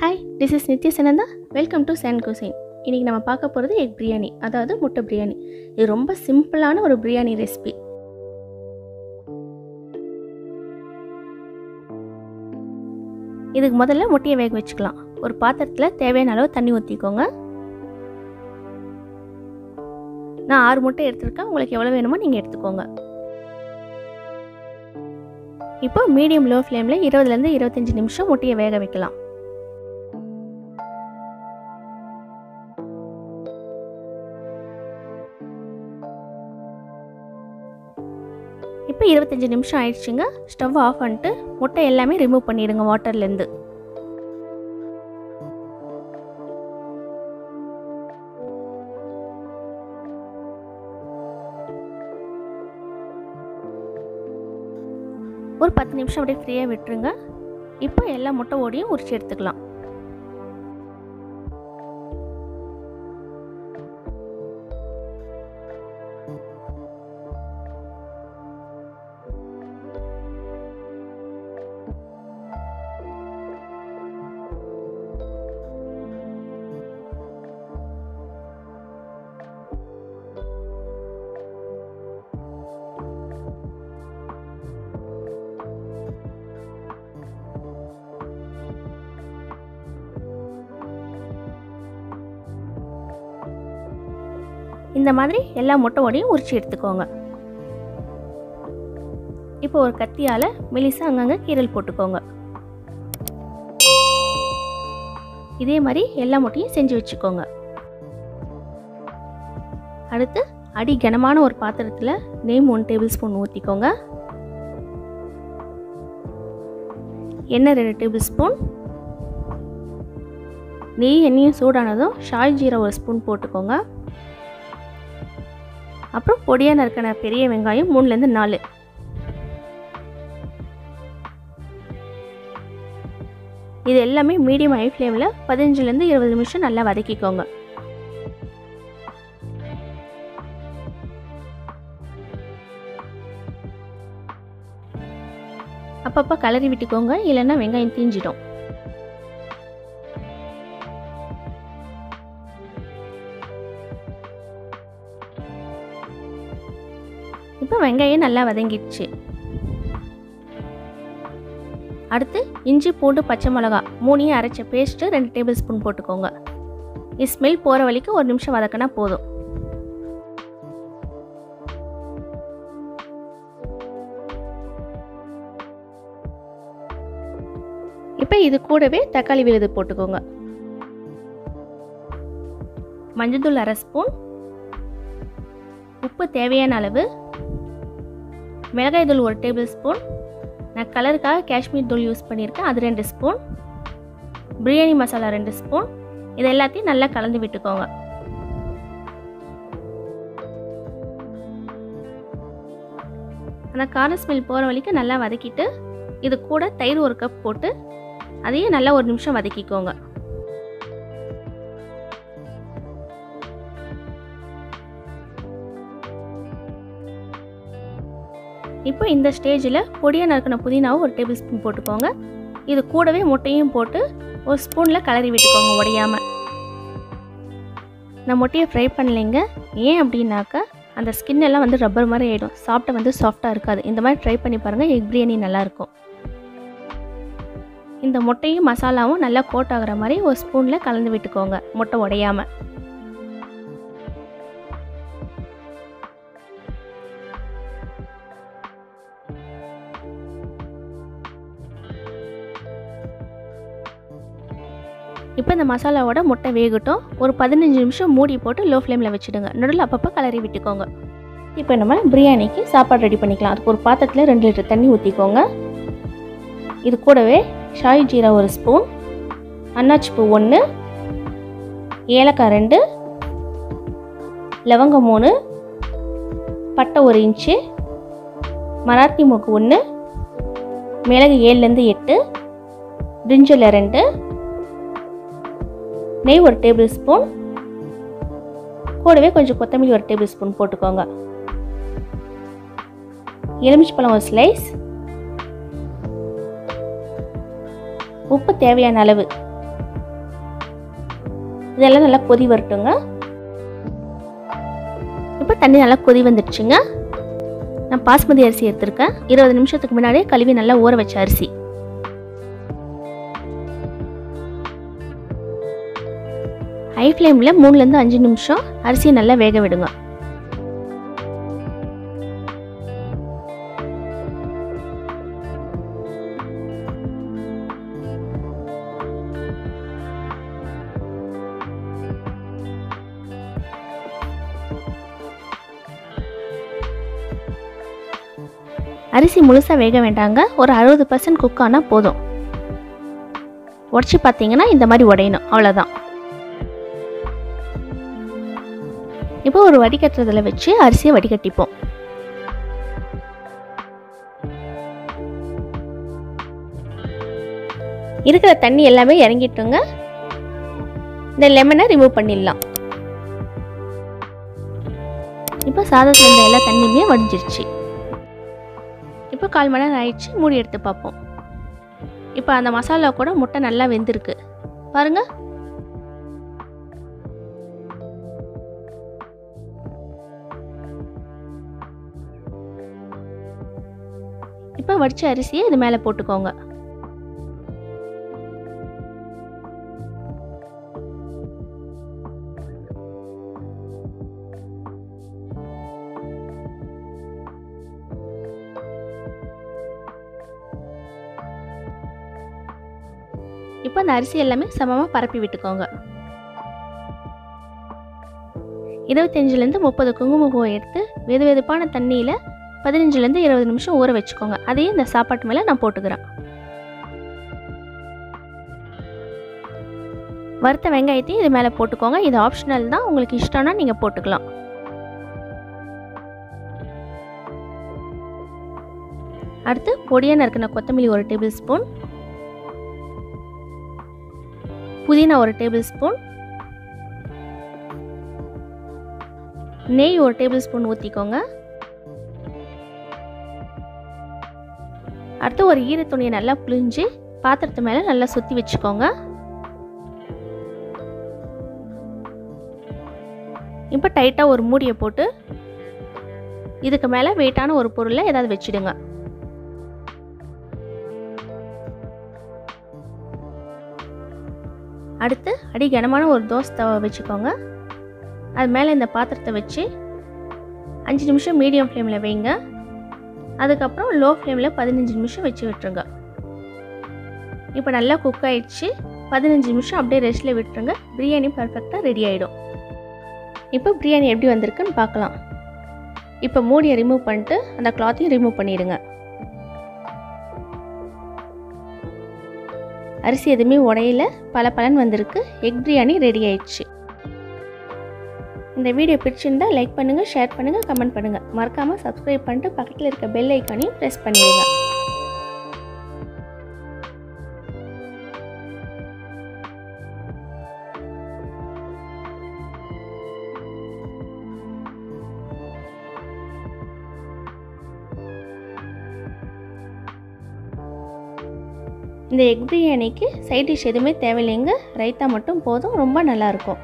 Hi this is Nithya Sananda welcome to Shane cuisine இன்றைக்கி நம்ம பார்க்க போகிறது எக் பிரியாணி அதாவது முட்டை பிரியாணி இது ரொம்ப சிம்பிளான ஒரு பிரியாணி ரெசிபி இதுக்கு முதல்ல முட்டையை வேக வச்சுக்கலாம். ஒரு பாத்திரத்தில் தேவையான அளவு தண்ணி ஊற்றிக்கோங்க நான் ஆறு முட்டை எடுத்திருக்கேன். உங்களுக்கு எவ்வளோ வேணுமோ நீங்கள் எடுத்துக்கோங்க. இப்போ மீடியம் லோ ஃப்ளேமில் இருபதுலேருந்து இருபத்தஞ்சி நிமிஷம் முட்டையை வேக வைக்கலாம். இப்போ இருபத்தஞ்சி நிமிஷம் ஆயிடுச்சுங்க. ஸ்டவ் ஆஃப் பண்ணிட்டு முட்டை எல்லாமே ரிமூவ் பண்ணிவிடுங்க வாட்டர்லேருந்து. ஒரு பத்து நிமிஷம் அப்படியே ஃப்ரீயாக விட்டுருங்க. இப்போ எல்லா முட்டை ஓடியும் உரிச்சு எடுத்துக்கலாம். இந்த மாதிரி எல்லா முட்டைகோடையும் உரிச்சு எடுத்துக்கோங்க. இப்போ ஒரு கத்தியால் மெலிசாக அங்கங்கே கீரல் போட்டுக்கோங்க. இதே மாதிரி எல்லா முட்டையும் செஞ்சு வச்சுக்கோங்க. அடுத்து அடி கனமான ஒரு பாத்திரத்தில் நெய் ஒன் டேபிள் ஸ்பூன் ஊற்றிக்கோங்க எண்ணெய் ரெண்டு டேபிள் ஸ்பூன் நெய் எண்ணெயும் சூடானதும் ஷாய் ஜீரா ஒரு ஸ்பூன் போட்டுக்கோங்க. அப்புறம் பொடியாக நறுக்கின பெரிய வெங்காயம் மூணுலேருந்து நாலு. இது எல்லாமே மீடியம் ஹை ஃப்ளேமில் பதினஞ்சுலேருந்து இருபது நிமிஷம் நல்லா வதக்கிக்கோங்க. அப்பப்போ கலரி விட்டுக்கோங்க இல்லைன்னா வெங்காயம் தீஞ்சிடும். இப்போ வெங்காயம் நல்லா வதங்கிடுச்சு. அடுத்து இஞ்சி பூண்டு பச்சை மிளகா மூணையும் அரைச்ச பேஸ்ட்டு ரெண்டு டேபிள் ஸ்பூன் போட்டுக்கோங்க இது போகிற வழிக்கு ஒரு நிமிஷம் வதக்கினா போதும். இப்போ இது கூடவே தக்காளி விழுது போட்டுக்கோங்க. மஞ்சள்தூள் அரை ஸ்பூன் உப்பு தேவையான அளவு மிளகாய் தூள் ஒரு டேபிள் ஸ்பூன் நான் கலருக்காக காஷ்மீர் தூள் யூஸ் பண்ணியிருக்கேன். அது ரெண்டு ஸ்பூன் பிரியாணி மசாலா ரெண்டு ஸ்பூன் இது எல்லாத்தையும் நல்லா கலந்து விட்டுக்கோங்க. அந்த கார ஸ்மெல் போகிற வரைக்கும் நல்லா வதக்கிட்டு இது கூட தயிர் ஒரு கப் போட்டு அதையும் நல்லா ஒரு நிமிஷம் வதக்கிக்கோங்க. இப்போ இந்த ஸ்டேஜில் பொடியாக நறுக்கின புதினாவும் ஒரு டேபிள் ஸ்பூன் போட்டுக்கோங்க. இது கூடவே முட்டையும் போட்டு ஒரு ஸ்பூனில் கலரி விட்டுக்கோங்க உடையாமல் நான் முட்டையை ஃப்ரை பண்ணலைங்க. ஏன் அப்படின்னாக்கா அந்த ஸ்கின் எல்லாம் வந்து ரப்பர் மாதிரி ஆகிடும் சாப்பிட்ட வந்து சாஃப்டாக இருக்காது. இந்த மாதிரி ட்ரை பண்ணி பாருங்கள் எக் பிரியாணி நல்லாயிருக்கும். இந்த முட்டையும் மசாலாவும் நல்லா கோட் ஆகிற மாதிரி ஒரு ஸ்பூனில் கலந்து விட்டுக்கோங்க முட்டை உடையாமல் இப்போ இந்த மசாலாவோட முட்டை வேகட்டும். ஒரு பதினஞ்சு நிமிஷம் மூடி போட்டு லோ ஃப்ளேமில் வச்சுடுங்க. நடுவில் அப்பப்போ கலரி விட்டுக்கோங்க. இப்போ நம்ம பிரியாணிக்கு சாப்பாடு ரெடி பண்ணிக்கலாம். அதுக்கு ஒரு பாத்திரத்தில் ரெண்டு லிட்டர் தண்ணி ஊற்றிக்கோங்க இது கூடவே ஷாய் ஜீரா ஒரு ஸ்பூன் அன்னாச்சி பூ ஒன்று ஏலக்காய் ரெண்டு லவங்கம் மூணு பட்டை ஒரு இன்ச்சு மராத்தி மூக்கு ஒன்று மிளகு ஏழுலேருந்து எட்டு பிரிஞ்சில் ரெண்டு நெய் ஒரு டேபிள் ஸ்பூன். கூடவே கொஞ்சம் கொத்தமல்லி ஒரு டேபிள் ஸ்பூன் போட்டுக்கோங்க. எலுமிச்சப்பழம் ஒரு ஸ்லைஸ் உப்பு தேவையான அளவு. இதெல்லாம் நல்லா கொதி வரட்டுங்க. இப்போ தண்ணி நல்லா கொதி வந்துடுச்சுங்க. நான் பாஸ்மதி அரிசி எடுத்திருக்கேன். இருபது நிமிஷத்துக்கு முன்னாடியே கழுவி நல்லா ஊற வச்ச அரிசி. ஹை ஃப்ளேமில் மூணுலேருந்து அஞ்சு நிமிஷம் அரிசியை நல்லா வேக விடுங்க. அரிசி முழுசாக வேக வேண்டாங்க. ஒரு அறுபது பர்சன்ட் குக் ஆனால் போதும். உடச்சி பார்த்தீங்கன்னா இந்த மாதிரி உடையணும். அவ்வளோதான் இப்போ ஒரு வடிகட்டுறதுல வச்சு அரிசியை வடிகட்டிப்போம். இருக்கிற தண்ணி எல்லாமே இறங்கிட்டுங்க. இந்த லெமனை ரிமூவ் பண்ணிடலாம். இப்போ சாதத்தில் இருந்த எல்லா தண்ணியுமே வடிஞ்சிருச்சு. இப்போ கால் மணி நேரம் ஆயிடுச்சு மூடி எடுத்து பார்ப்போம். இப்போ அந்த மசாலா கூட முட்டை நல்லா வெந்திருக்கு. பாருங்க. இப்போ வடித்த அரிசியை இது மேலே போட்டுக்கோங்க. இப்போ அந்த அரிசி எல்லாமே சமமாக பரப்பி விட்டுக்கோங்க. இருபத்தஞ்சிலேருந்து முப்பது குங்குமப்பூவை எடுத்து வெது வெதுப்பான தண்ணியில் பதினஞ்சுலேருந்து இருபது நிமிஷம் ஊற வச்சுக்கோங்க. அதையும் இந்த சாப்பாட்டு மேலே நான் போட்டுக்கிறேன். வறுத்த வெங்காயத்தையும் இது மேலே போட்டுக்கோங்க. இது ஆப்ஷனல் தான். உங்களுக்கு இஷ்டம்னா நீங்கள் போட்டுக்கலாம். அடுத்து பொடியாக நறுக்கின கொத்தமல்லி ஒரு டேபிள் ஸ்பூன். புதினா ஒரு டேபிள் ஸ்பூன். நெய் ஒரு டேபிள் ஸ்பூன் ஊற்றிக்கோங்க அடுத்து ஒரு ஈர துணியை நல்லா புழிஞ்சு பாத்திரத்து மேலே நல்லா சுற்றி வச்சுக்கோங்க. இப்போ டைட்டாக ஒரு மூடியை போட்டு இதுக்கு மேலே வெயிட்டான ஒரு பொருளை ஏதாவது வச்சிடுங்க. அடுத்து அடி கனமான ஒரு தோசை தவா வச்சுக்கோங்க. அது மேலே இந்த பாத்திரத்தை வச்சு அஞ்சு நிமிஷம் மீடியம் ஃப்ளேமில் வைங்க. அதுக்கப்புறம் லோ ஃப்ளேமில் பதினஞ்சு நிமிஷம் வச்சு விட்டுருங்க. இப்போ நல்லா குக் ஆயிடுச்சு. பதினஞ்சு நிமிஷம் அப்படியே ரெஸ்ட்டில் விட்டுருங்க. பிரியாணி பர்ஃபெக்டாக ரெடி ஆகிடும் இப்போ பிரியாணி எப்படி வந்திருக்குன்னு பார்க்கலாம். இப்போ மூடியை ரிமூவ் பண்ணிட்டு அந்த கிளாத்தையும் ரிமூவ் பண்ணிடுங்க. அரிசி எதுவுமே உடையில. பல பலன் வந்திருக்கு. எக் பிரியாணி ரெடி ஆயிடுச்சு. இந்த வீடியோ பிடிச்சிருந்தால் லைக் பண்ணுங்கள் ஷேர் பண்ணுங்கள் கமெண்ட் பண்ணுங்கள் மறக்காமல் சப்ஸ்கிரைப் பண்ணிட்டு பக்கத்தில் இருக்க பெல் ஐக்கானையும் ப்ரெஸ் பண்ணிடுங்க. இந்த எக் பிரியாணிக்கு சைட் டிஷ் எதுவுமே தேவையில்லைங்க. ரைத்தா மட்டும் போதும் ரொம்ப நல்லாயிருக்கும்